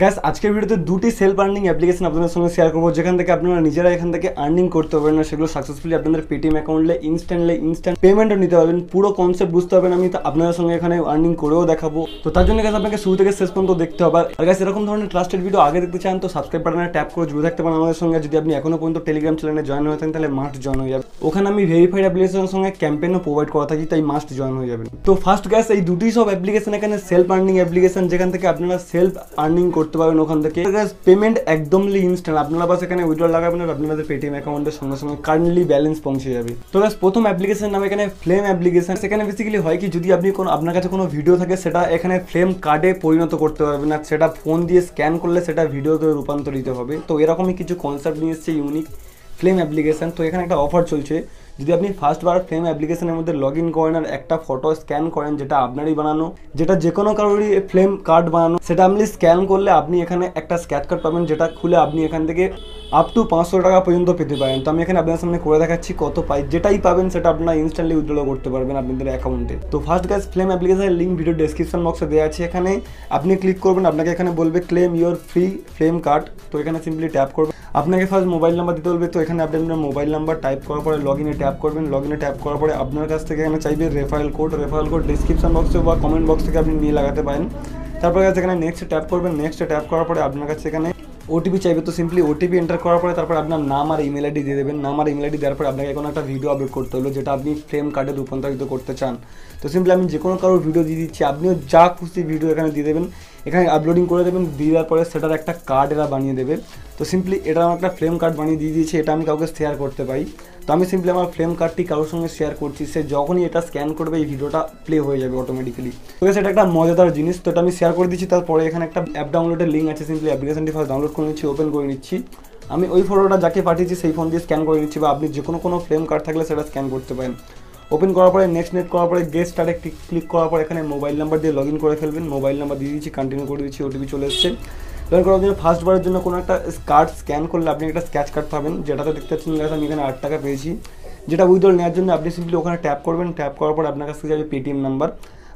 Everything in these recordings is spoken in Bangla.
গ্যাস আজকের ভিডিওতে দুটি সেলফ আর্নিং অ্যাপ্লিকেশন আপনাদের সঙ্গে শেয়ার করব। যেখান থেকে আপনারা নিজেরা এখান থেকে আর্নিং করতে পারবেন না, সেগুলো সাকসেসফুলি আপনাদের পেটিএম অ্যাকাউন্টে ইনস্ট্যান্টলি ইনস্ট্যান্ট পেমেন্টও নিতে পারবেন। পুরো কনসেপ্ট বুঝতে পারবেন আমি, তো আপনাদের সঙ্গে এখানে আর্নিং করেও দেখাবো। তো তার জন্য গ্যাস আপনাকে শুরু থেকে শেষ পর্যন্ত দেখতে হবে। আর গ্যাস এরকম ধরনের ট্রাস্টেড ভিডিও আগে দেখতে চান, তো সাবস্ক্রাইব বাটনে ট্যাপ করে জুড়ে থাকতে পারেন আমাদের সঙ্গে। যদি আপনি এখনও পর্যন্ত টেলিগ্রাম চ্যানেলে জয়েন হয়ে থাকেন, তাহলে মাস্ট জয়েন হয়ে যাবে ওখানে আমি ভেরিফাইড অ্যাপ্লিকেশনের সঙ্গে ক্যাম্পেনও প্রোভাইড করা থাকি, তাই মাস্ট জয়েন হয়ে যাবেন। তো ফার্স্ট গ্যাস এই দুটি সব অ্যাপ্লিকেশন এখানে সেলফ আর্নিং অ্যাপ্লিকেশন যেখান থেকে আপনারা সেলফ আর্নিং করতে পারবেন ওখান থেকে। পেমেন্ট একদমলি ইনস্ট্যান্ট আপনারা বাস এখানে উইড্রল লাগাবেন আর আপনাদের পেটিএম অ্যাকাউন্টের সঙ্গে সঙ্গে কারেন্টলি ব্যালেন্স পৌঁছে যাবে। তো প্রথম অ্যাপ্লিকেশন নাম এখানে ফ্লেম অ্যাপ্লিকেশন সেখানে বেসিক্যালি হয় কি, যদি আপনি কোনো আপনার কাছে কোনো ভিডিও থাকে, সেটা এখানে ফ্লেম কার্ডে পরিণত করতে পারবেন আর সেটা ফোন দিয়ে স্ক্যান করলে সেটা ভিডিওতে রূপান্তরিত হবে। তো এরকমই কিছু কনসেপ্ট নিয়ে এসছে ইউনিক ফ্লেম অ্যাপ্লিকেশন তো এখানে একটা অফার চলছে। যদি আপনি ফার্স্টবার ফ্লেম অ্যাপ্লিকেশনের মধ্যে লগ ইন করেন আর একটা ফটো স্ক্যান করেন, যেটা আপনারই বানানো, যেটা যে কোনো কারোরই ফ্লেম কার্ড বানানো, সেটা আপনি স্ক্যান করলে আপনি এখানে একটা স্ক্যাচ কার্ড পাবেন, যেটা খুলে আপনি এখান থেকে আপ টু পাঁচশো টাকা পর্যন্ত পেতে পারেন। তো আমি এখানে আপনার সামনে করে দেখাচ্ছি কত পাই যেটাই পাবেন সেটা আপনারা ইনস্ট্যান্টলি উইথড্র করতে পারবেন আপনাদের অ্যাকাউন্টে তো ফার্স্ট গ্যাস ফ্লেম অ্যাপ্লিকেশনের লিঙ্ক ভিডিও ডেসক্রিপশন বক্সে দেওয়া আছে। এখানে আপনি ক্লিক করবেন, আপনাকে এখানে বলবে claim your free flame card তো এখানে সিম্পলি ট্যাপ করবেন। আপনাকে ফার্স্ট মোবাইল নাম্বার দিতে বলবে। তো এখানে আপনি আপনার মোবাইল নাম্বার টাইপ করার পরে লগ ইনে ট্যাপ করবেন। লগ ইনে ট্যাপ করার পরে আপনার কাছ থেকে এখানে চাইবে referral code referral code description বক্সে বা কমেন্ট বক্স থেকে আপনি নিয়ে লাগাতে পারেন। তারপরে এখানে নেক্সট ট্যাপ করবেন। নেক্সট ট্যাপ করার পরে আপনার কাছে এখানে ওটিপি চাইবে তো সিম্পলি ওটিপি এন্টার করার পরে তারপর আপনার নাম আর ইমেল আইডি দিয়ে দেবেন। নাম আর ইমেল আইডি দেওয়ার পরে আপনাকে এখন একটা ভিডিও আপলোড করতে হলো, যেটা আপনি ফ্রেম কার্ডে রূপান্তরিত করতে চান। তো সিম্পলি আমি যে কোনো কারোর ভিডিও দিয়ে দিচ্ছি, আপনিও যা খুশি ভিডিও এখানে দিয়ে দেবেন। এখানে আপলোডিং করে দেবেন দেওয়ার পরে সেটার একটা কার্ড এরা বানিয়ে দেবে। তো সিম্পলি এটা আমার একটা ফ্রেম কার্ড বানিয়ে দিয়ে দিয়েছে, এটা আমি কাউকে শেয়ার করতে পারি। তো আমি সিম্পলি আমার ফ্রেম কার্ডটি কারোর সঙ্গে শেয়ার করছি, সে যখনই এটা স্ক্যান করবে, এই ভিডিওটা প্লে হয়ে যাবে অটোমেটিক্যালি তো সেটা একটা মজাদার জিনিস, তো এটা আমি শেয়ার করে দিচ্ছি, তারপরে এখানে একটা অ্যাপ ডাউনলোডের লিঙ্ক আছে সিম্পলি অ্যাপ্লিকেশনটি ফার্স্ট ডাউনলোড করে নিচ্ছি ওপেন করে নিচ্ছি। আমি ওই ফটোটা যাকে পাঠিয়েছি, সেই ফোন দিয়ে স্ক্যান করে নিচ্ছি, বা আপনি যে কোনো কোনো ফ্রেম কার্ড থাকলে সেটা স্ক্যান করতে পারেন। ওপেন করার পরে নেক্সট নেট করার পরে গেস্ট স্টার্টে ক্লিক করার পর, এখানে মোবাইল নাম্বার দিয়ে লগ করে ফেলবেন। মোবাইল নাম্বার দিয়ে দিচ্ছি কন্টিনিউ করে দিচ্ছি ওটিপি চলে এসছে। লগ করার জন্য ফার্স্ট বারের জন্য কোনো একটা কার্ড স্ক্যান করলে আপনি একটা স্ক্যাচ কার্ড পাবেন, যেটাতে দেখতে পাচ্ছেন আমি এখানে আট টাকা পেয়েছি। যেটা উইথড্রল নেওয়ার জন্য আপনি সিম্পলি ওখানে ট্যাপ করবেন ট্যাপ করার পর আপনার কাছ থেকে যাবে পেটিএম নাম্বার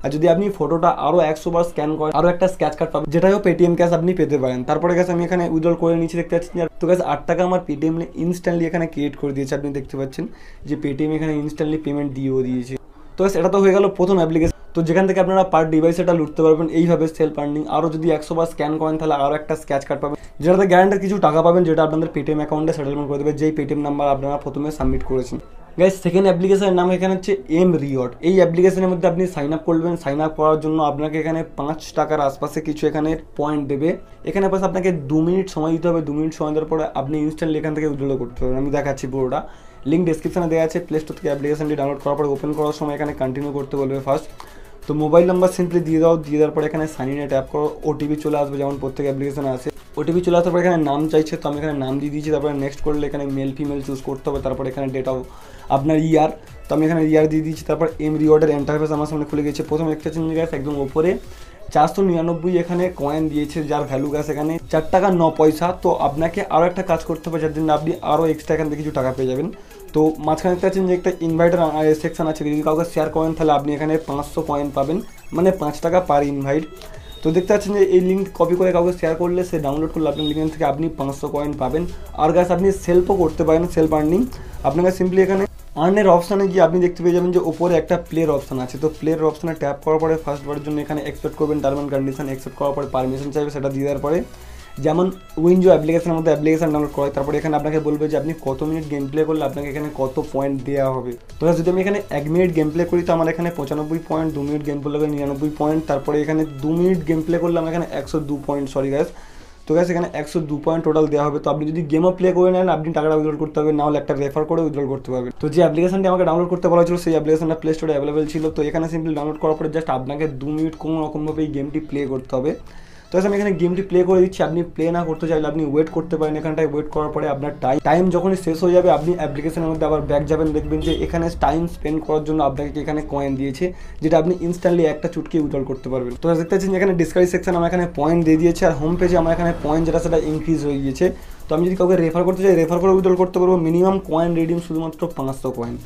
আর যদি আপনি ফটোটা আরও একশো বার স্ক্যান করেন আরও একটা স্ক্যাচ কার্ড পাবেন যেটাও পেটিএম ক্যাশ আপনি পেতে পারেন। তারপরে গেছে আমি এখানে উইথড্রল করে নিচ্ছি দেখতে পাচ্ছেন তো গেছে আট টাকা আমার পেটিএম ইনস্ট্যান্টলি এখানে ক্রিয়েট করে দিয়েছে, আপনি দেখতে পাচ্ছেন যে পেটিএম এখানে ইনস্ট্যান্টলি পেমেন্ট দিয়েও দিয়েছে। তো এটা তো হয়ে গেল প্রথম অ্যাপ্লিকেশন তো যেখান থেকে আপনারা পার ডিভাইস এটা লুটতে পারবেন, এইভাবে সেলফ আর্নিং আরও যদি একশো বার স্ক্যান করেন, তাহলে আরও একটা স্ক্যাচ কার্ড পাবেন। যেটাতে গ্যারান্টার কিছু টাকা পাবেন, যেটা আপনাদের পেটিএম অ্যাকাউন্টে সেটেলমেন্ট করে দেবে। যেই পেটিএম নাম্বার আপনারা প্রথমে সাবমিট করেছেন। গাইজ সেকেন্ড অ্যাপ্লিকেশনের নাম এখানে হচ্ছে এম রিওয়ার্ড এই অ্যাপ্লিকেশনের মধ্যে আপনি সাইন আপ করবেন। সাইন আপ করার জন্য আপনাকে এখানে পাঁচ টাকার আশপাশে কিছু এখানে পয়েন্ট দেবে। এখানে পাশে আপনাকে দু মিনিট সময় দিতে হবে। দু মিনিট সময় দেওয়ার পরে আপনি ইনস্ট্যান্টলি এখান থেকে উইথড্র করতে পারবেন। আমি দেখাচ্ছি পুরোটা। লিঙ্ক ডিসক্রিপশনে দেওয়া আছে প্লে স্টোর থেকে অ্যাপ্লিকেশনটি ডাউনলোড করার পরে ওপেন করার সময় এখানে কন্টিনিউ করতে বলবে ফার্স্ট তো মোবাইল নাম্বার সিম্পলি দিয়ে দাও, দিয়ে দেওয়ার পরে এখানে সাইন ইনে ট্যাপ করো ওটিপি চলে আসবে যেমন প্রত্যেক অ্যাপ্লিকেশনে আসে ওটিপি চলে আসার পর এখানে নাম চাইছে, তো আমি এখানে নাম দিয়ে দিয়েছি, তারপরে নেক্সট করলে এখানে মেল ফিমেল চুজ করতে হবে, তারপরে এখানে ডেট অফ আপনার ইয়ার তো আমি এখানে ইয়ার দিয়ে দিয়েছি, তারপর এম রিওয়ার্ডের ইন্টারফেস আমার সামনে খুলে গেছে। প্রথম একটা চেঞ্জ গেছে একদম ওপরে। চারশো নিরানব্বই এখানে কয়েন দিয়েছে, যার ভ্যালু গেছে এখানে চার টাকা ন পয়সা। তো আপনাকে আরও একটা কাজ করতে হবে, যার জন্য আপনি আরও এক্সট্রা এখান থেকে কিছু টাকা পেয়ে যাবেন। তো মাঝখানে দেখতে পাচ্ছেন যে একটা ইনভাইটার সেকশন আছে। যদি কাউকে শেয়ার করেন, তাহলে আপনি এখানে পাঁচশো কয়েন পাবেন। মানে পাঁচ টাকা পার ইনভাইট তো দেখতে পাচ্ছেন যে এই লিঙ্ক কপি করে কাউকে শেয়ার করলে সে ডাউনলোড করলে আপনার লিঙ্ক থেকে আপনি পাঁচশো কয়েন পাবেন। আর গাছ আপনি সেলফও করতে পারেন সেলফ আর্নিং আপনাকে সিম্পলি এখানে আর্নের অপশানে গিয়ে আপনি দেখতে পেয়ে যাবেন যে ওপরে একটা প্লের অপশান আছে। তো প্লের অপশানে ট্যাপ করার পরে ফার্স্ট বারের জন্য এখানে এক্সপেক্ট করবেন টার্ম অ্যান্ড কন্ডিশন এক্সেপ্ট করার পরে পারমিশন চাইবে, সেটা দিয়ে দেওয়ার পরে। যেমন উইনজো অ্যাপ্লিকেশনের মধ্যে অ্যাপ্লিকেশন ডাউনলোড করে তারপরে এখানে আপনাকে বলবে যে আপনি কত মিনিট গেম প্লে করলে আপনাকে এখানে কত পয়েন্ট দেওয়া হবে। তো যদি আমি এখানে এক মিনিট গেম প্লে করি, তো আমার এখানে পঁচানব্বই পয়েন্ট দু মিনিট গেম প্লে করলে নিরানব্বই পয়েন্ট তারপরে এখানে দু মিনিট গেম প্লে করলে আমার এখানে একশো দু পয়েন্ট সরি গ্যাস তো গ্যাস এখানে একশো দু পয়েন্ট টোটাল দেওয়া হবে। তো আপনি যদি গেমও প্লে করে নেন, আপনি টাকাটা উইথড্রল করতে হবে নাহলে একটা রেফার করে উইথড্রল করতে পারবেন। তো যে অ্যাপ্লিকেশনটি আমাকে ডাউনলোড করতে বলা ছিল সেই অ্যাপ্লিকেশনটা প্লে স্টোরে অ্যাভেলেবেল ছিল। তো এখানে সিম্পলি ডাউনলোড করার পরে জাস্ট আপনাকে দু মিনিট কোনো রকমভাবে এই গেমটি প্লে করতে হবে। তো আমি এখানে গেমটি প্লে করে দিচ্ছি। আপনি প্লে না করতে চাইলে আপনি ওয়েট করতে পারেন। এখানটায় ওয়েট করার পরে আপনার টাইম টাইম যখনই শেষ হয়ে যাবে, আপনি অ্যাপ্লিকেশনের মধ্যে আবার ব্যাক যাবেন। দেখবেন যে এখানে টাইম স্পেন্ড করার জন্য আপনাকে এখানে কয়েন দিয়েছে, যেটা আপনি ইনস্ট্যান্টলি একটা চুটকি উইথড্রল করতে পারবেন। তো দেখতে পাচ্ছেন এখানে ডিসকারি সেকশন আমার এখানে পয়েন্ট দিয়ে দিয়েছে, আর হোম পেজে আমার এখানে পয়েন্ট যেটা, সেটা ইনক্রিজ হয়ে গিয়েছে। তো আমি যদি কাউকে রেফার করতে চাই রেফার করে উইথড্রল করতে পারব। মিনিমাম কয়েন রিডিম শুধুমাত্র পাঁচশো কয়েন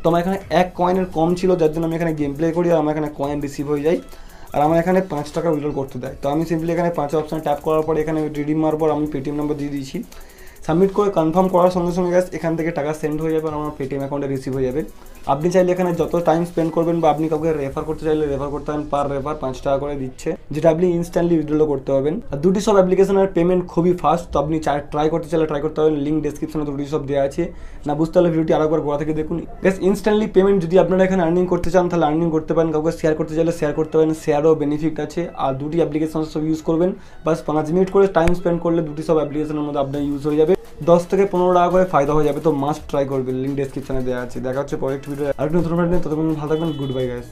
তো আমার এখানে এক কয়েনের কম ছিল, যার জন্য আমি এখানে গেম প্লে করি, আর আমার এখানে কয়েন রিসিভ হয়ে যায়। আর আমার এখানে পাঁচ টাকা উইড্রল করতে দেয়। তো আমি সিম্পলি এখানে পাঁচ অপশান ট্যাপ করার পর এখানে রিডিম মারার পর আমি পেটিএম নাম্বার দিয়ে দিয়েছি। সাবমিট করে কনফার্ম করার সঙ্গে সঙ্গে গ্যাস এখান থেকে টাকা সেন্ড হয়ে যাবে আর আমার পেটিএম অ্যাকাউন্টে রিসিভ হয়ে যাবে। আপনি চাইলে এখানে যত টাইম স্পেন্ড করবেন বা আপনি কাউকে রেফার করতে চাইলে রেফার করতে পারেন পার রেফার পাঁচ টাকা করে দিচ্ছে, যেটা আপনি ইনস্ট্যান্টলি উইড্রো করতে পারবেন। আর দুটি সব অ্যাপ্লিকেশনের পেমেন্ট খুবই ফাস্ট তো আপনি ট্রাই করতে চাইলে ট্রাই করতে পারবেন লিঙ্ক ডিসক্রিপশনে দুটি সব দেওয়া আছে। না বুঝতে হলে ভিডিওটি আরেকবার গোড়া থেকে দেখুন। বেশ ইনস্ট্যান্টলি পেমেন্ট যদি আপনারা এখানে আর্নিং করতে চান, তাহলে আর্নিং করতে পারেন, কাউকে শেয়ার করতে চাইলে শেয়ার করতে পারেন শেয়ারও বেনিফিট আছে। আর দুটি অ্যাপ্লিকেশন সব ইউজ করবেন, বাস পাঁচ মিনিট করে টাইম স্পেন্ড করলে দুটি সব অ্যাপ্লিকেশনের মধ্যে আপনার ইউজ হয়ে যাবে। দশ থেকে পনেরো টাকা করে ফায়দা হয়ে যাবে, তো মাস্ট ট্রাই করবে লিঙ্ক ডিসক্রিপশনে দেওয়া আছে। দেখা হচ্ছে পরের ভিডিও আর নতুন ভালো থাকবেন গুড বাই গাইস